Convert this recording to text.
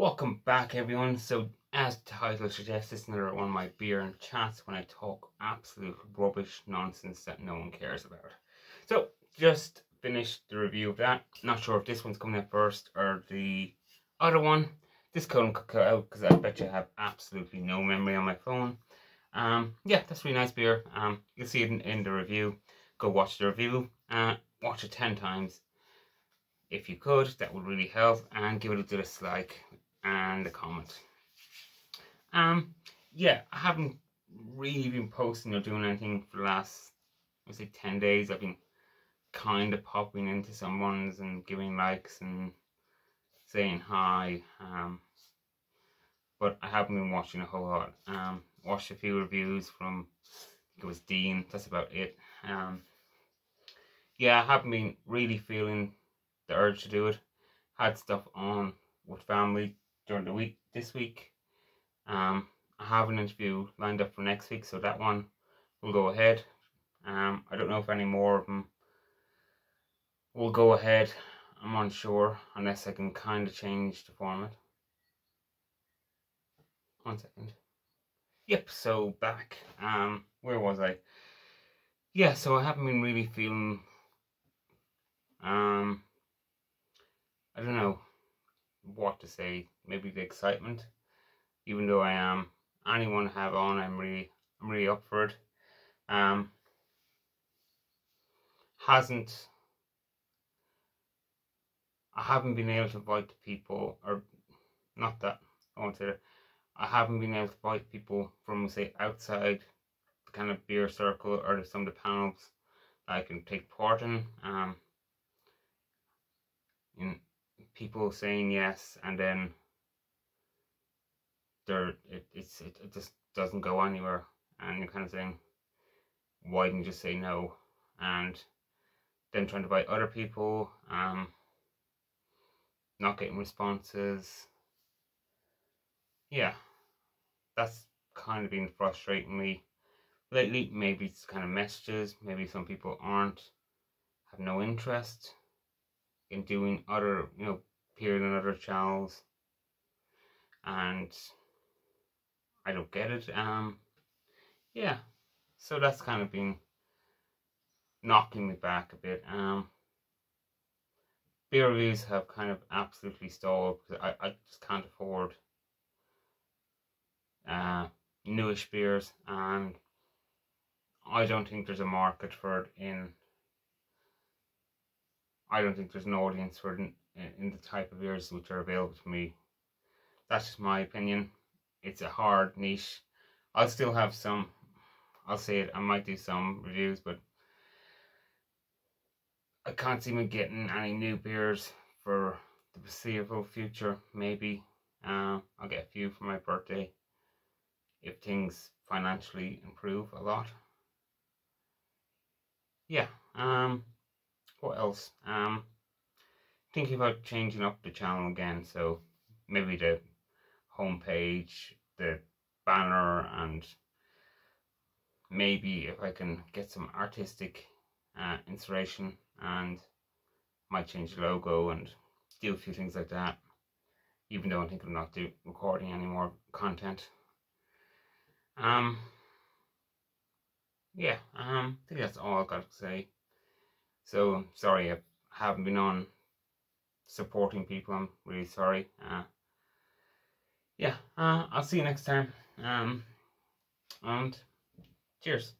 Welcome back everyone. So as the title suggests, this is another one of my beer and chats when I talk absolute rubbish nonsense that no one cares about. So just finished the review of that. Not sure if this one's coming out first or the other one. This couldn't cut out because I bet you have absolutely no memory on my phone. Um, yeah, that's really nice beer. Um, you'll see it in, in the review. Go watch the review. Uh, watch it 10 times if you could that would really help and give it a dislike and a comment. Um yeah i haven't really been posting or doing anything for the last i say 10 days. I've been kind of popping into someone's and giving likes and saying hi um but i haven't been watching a whole lot. Um watched a few reviews from it was dean that's about it. Um yeah i haven't been really feeling the urge to do it. Had stuff on with family during the week this week. Um, I have an interview lined up for next week, so that one will go ahead. Um, I don't know if any more of them will go ahead. I'm unsure unless I can kind of change the format. One second. Yep, so back. Um, where was I? Yeah, so I haven't been really feeling um I don't know what to say. Maybe the excitement. Even though I am anyone have on, I'm really I'm really up for it. Um hasn't I haven't been able to invite people or not that I want to I haven't been able to invite people from say outside the kind of beer circle or some of the panels I can take part in. Um in people saying yes and then there it, it's it, it just doesn't go anywhere. And you're kind of saying why didn't you just say no? And then trying to buy other people um not getting responses. Yeah. That's kind of been frustrating me lately. Maybe it's kind of messages. Maybe some people aren't have no interest in doing other, you know, appearing on other channels. And I don't get it. Um, yeah, so that's kind of been knocking me back a bit. Um, beer reviews have kind of absolutely stalled because I, I just can't afford uh, newish beers and I don't think there's a market for it in I don't think there's an audience for it in, in the type of ears which are available to me. That's just my opinion. It's a hard niche. I'll still have some, I'll say it, I might do some reviews, but I can't see me getting any new beers for the foreseeable future. Maybe uh, I'll get a few for my birthday if things financially improve a lot. Yeah, um, what else? Um, thinking about changing up the channel again. So maybe the homepage, the banner, and maybe if I can get some artistic uh, inspiration and might change the logo and do a few things like that. Even though I think I'm not do recording any more content. Um. Yeah. Um. I think that's all I've got to say. So sorry I haven't been on supporting people. I'm really sorry. Uh, yeah, uh, I'll see you next time. Um, and cheers.